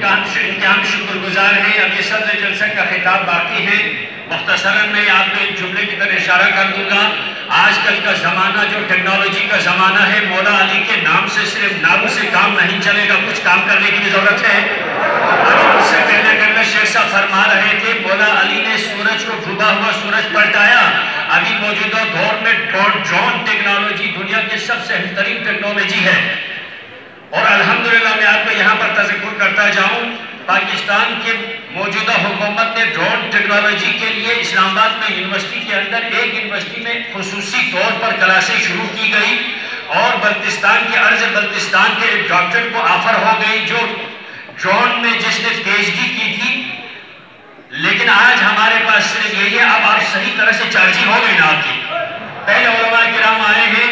इनका हम इनके हम शुक्रगुजार हैं। अब ये सदर जलसे का खिताब बाकी है। मुख्तसरन मैं आपको एक जुमले की तरह इशारा कर दूँगा। आजकल का ज़माना जो टेक्नोलॉजी का ज़माना है, मौला अली के नाम से सिर्फ़ नाम से काम नहीं चलेगा, कुछ काम करने की भी ज़रूरत है। मुझसे पहले पहले शेख साहब फरमा रहे थे, मौला अली ने सूरज को डूबा हुआ सूरज पलटाया। अभी मौजूदा दौर में ड्रोन टेक्नोलॉजी दुनिया की सबसे बेहतरीन टेक्नोलॉजी है। और अल्हम्दुलिल्लाह, मैं आपको यहाँ पर तजक्र करता जाऊँ, पाकिस्तान के मौजूदा हुकूमत ने ड्रोन टेक्नोलॉजी के लिए इस्लामाबाद में यूनिवर्सिटी के अंदर एक यूनिवर्सिटी में खसूसी तौर पर क्लासें शुरू की गई और बल्तिस्तान के अर्ज़ बल्तिस्तान के एक डॉक्टर को ऑफ़र हो गई जो ड्रोन में जिसने पीएचडी की थी। लेकिन आज हमारे पास सिर्फ़ यही है, अब आप सही तरह से चार्जिंग हो गई ना आपकी पहले उलमा किराम आए हैं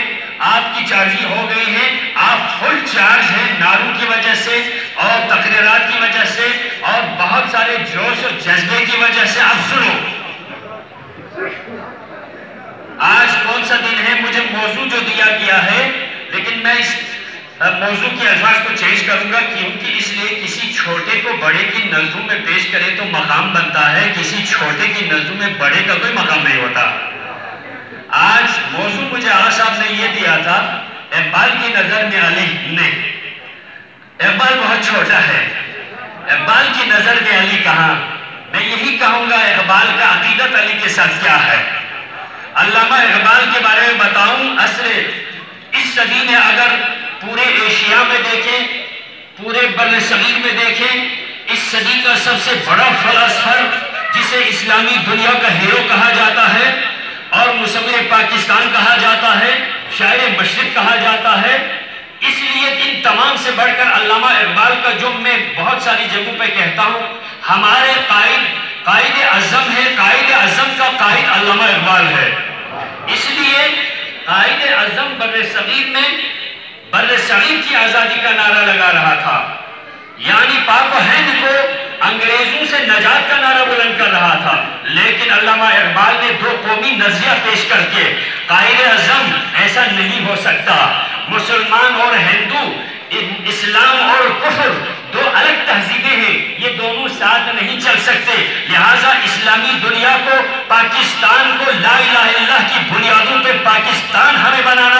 आपकी चार्जिंग हो गई है आप फुल चार्ज हैं नारू की वजह से और तकरीरात की वजह से और बहुत सारे जोश और जज्बे की वजह से आप सुनो। आज कौन सा दिन है? मुझे मौजू जो दिया गया है, लेकिन मैं इस मौजू के अल्फाज को चेंज करूँगा क्योंकि इसलिए किसी छोटे को बड़े की नज़रों में पेश करें तो मकाम बनता है। किसी छोटे की नज़रों में बड़े का कोई मकाम नहीं होता। आज मौजू मुझे आला साहब ने यह दिया था इकबाल की नज़र में अली नहीं। इकबाल बहुत छोटा है। इकबाल की नज़र में अली कहा? कहूँगा, इकबाल का अकीदत अली के साथ क्या है? अल्लामा इकबाल के बारे में बताऊँ असर इस सदी में अगर पूरे एशिया में देखें, पूरे बर सगीर में देखें, इस सदी का सबसे बड़ा फलसफर, जिसे इस्लामी दुनिया का हीरो कहा जाता है, और मुसविर पाकिस्तान कहा जाता है, शायर मशरक कहा जाता है, इसलिए इन तमाम से बढ़कर अल्लामा इकबाल का, जो मैं बहुत सारी जगहों पे कहता हूँ, हमारे कायद कायद अजम है, कायद अजम का कायद अल्लामा इकबाल है। इसलिए कायद अजम बर सगीर में बर सगीर की आज़ादी का नारा लगा रहा था। यानी पाक हिंद को अंग्रेज़ों से नजात का नारा बुलंद कर रहा था। लेकिन अलामा इकबाल ने दो कौमी नज़रिया पेश करके कायद अजम ऐसा नहीं हो सकता। मुसलमान और हिंदू इस्लाम और कुफर साथ नहीं चल सकते। लिहाजा इस्लामी दुनिया को, पाकिस्तान को ला की बुनियादों पे पाकिस्तान हमें बनाना